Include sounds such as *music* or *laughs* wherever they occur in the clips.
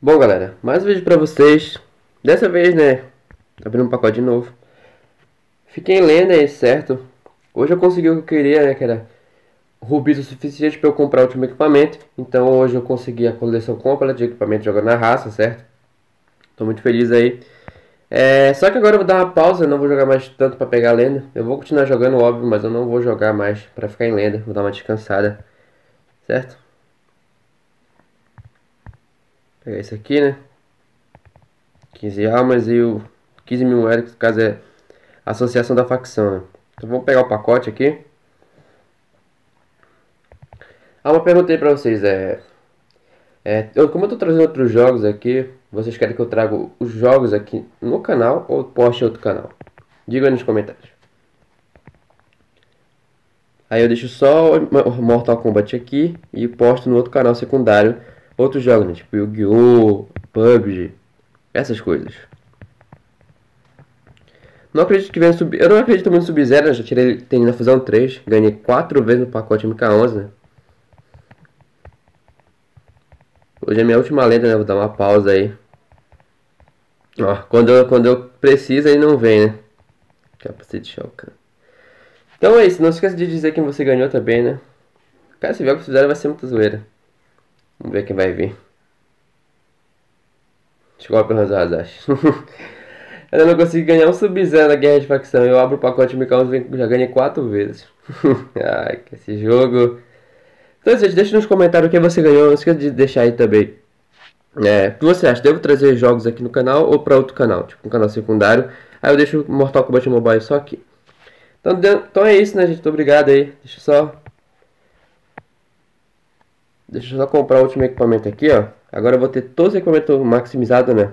Bom galera, mais um vídeo pra vocês Dessa vez né, abrindo um pacote de novo Fiquei em lenda aí, certo? Hoje eu consegui o que eu queria, né, que era rubis o suficiente para eu comprar o último equipamento Então hoje eu consegui a coleção completa de equipamento jogando na raça, certo? Tô muito feliz aí é, Só que agora eu vou dar uma pausa, não vou jogar mais tanto para pegar lenda Eu vou continuar jogando, óbvio, mas eu não vou jogar mais para ficar em lenda Vou dar uma descansada, certo? Pegar esse aqui, né? 15 almas e o 15 mil moedas, no caso é associação da facção. Né? Então vamos pegar o pacote aqui. Ah, uma pergunta aí pra vocês, é... é eu, como eu tô trazendo outros jogos aqui, vocês querem que eu traga os jogos aqui no canal ou poste em outro canal? Diga aí nos comentários. Aí eu deixo só Mortal Kombat aqui e posto no outro canal secundário outros jogos, né? tipo Yu-Gi-Oh!, PUBG, essas coisas. Não acredito que venha subir. Eu não acredito muito no Sub-Zero, né? já tirei tem na Fusão 3. Ganhei 4 vezes no pacote MK11, né? Hoje é minha última lenda, né? Vou dar uma pausa aí. Ó, quando eu, quando eu preciso, ele não vem, né? Capacete de Kahn. Então é isso, não esqueça de dizer quem você ganhou também, né? Cara, se vier o fizeram vai ser muita zoeira. Vamos ver quem vai vir. Scorpion Hazashi. *laughs* Eu não consegui ganhar um Sub-Zero na guerra de facção. Eu abro o pacote e já ganhei 4 vezes. *laughs* Ai, que esse jogo. Então, gente, deixa nos comentários o que você ganhou. Não esqueça de deixar aí também. É, o que você acha? Devo trazer jogos aqui no canal ou para outro canal? Tipo, um canal secundário. Aí eu deixo Mortal Kombat Mobile só aqui. Então, então é isso, né, gente? Muito obrigado aí. Deixa só Deixa eu só comprar o último equipamento aqui, ó. Agora eu vou ter todos os equipamentos maximizados, né?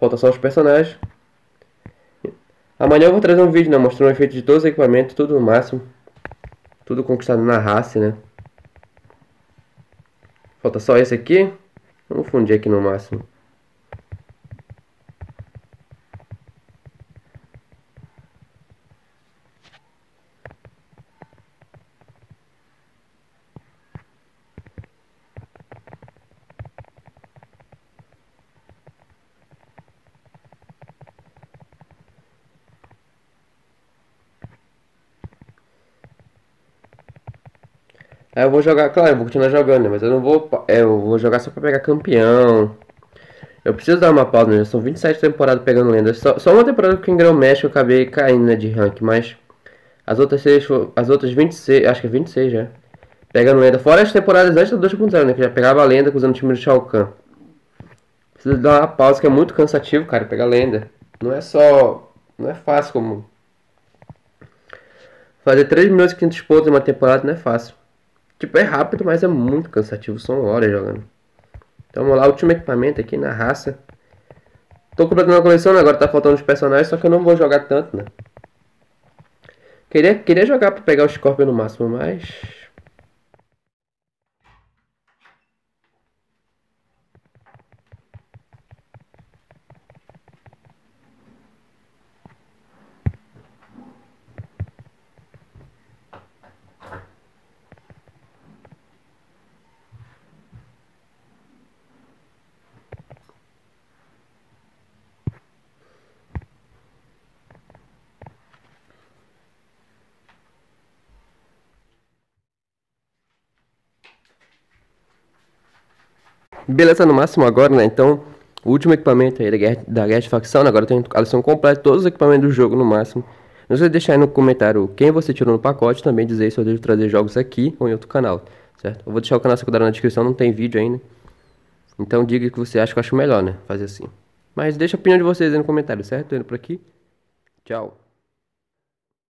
Falta só os personagens. Amanhã eu vou trazer um vídeo, né? Mostrando o efeito de todos os equipamentos, tudo no máximo. Tudo conquistado na raça, né? Falta só esse aqui. Vamos fundir aqui no máximo. Aí eu vou jogar, claro, eu vou continuar jogando, né? Mas eu não vou. É, eu vou jogar só pra pegar campeão. Eu preciso dar uma pausa, né? Já são 27 temporadas pegando lendas. Só, só uma temporada que em Grão México eu acabei caindo né, de rank, mas. As outras seis, as outras 26, acho que é 26 já. Pegando lenda. Fora as temporadas antes do 2.0, né? Que já pegava a lenda usando o time do Shao Kahn. Preciso dar uma pausa que é muito cansativo, cara, pegar lenda. Não é só. Não é fácil como. Fazer 3 milhões e 500 pontos em uma temporada não é fácil. Tipo, é rápido, mas é muito cansativo. São horas jogando. Então vamos lá, último equipamento aqui na raça. Tô completando a coleção, agora tá faltando os personagens, só que eu não vou jogar tanto, né? Queria, queria jogar pra pegar o Scorpion no máximo, mas Beleza, no máximo agora, né? Então, o último equipamento aí da guerra, da guerra de facção, né? agora tem a lição completa, todos os equipamentos do jogo no máximo. Não sei deixar aí no comentário quem você tirou no pacote, também dizer se eu devo trazer jogos aqui ou em outro canal, certo? Eu vou deixar o canal secundário na descrição, não tem vídeo ainda. Então diga o que você acha que eu acho melhor, né? Fazer assim. Mas deixa a opinião de vocês aí no comentário, certo? Tô indo por aqui. Tchau.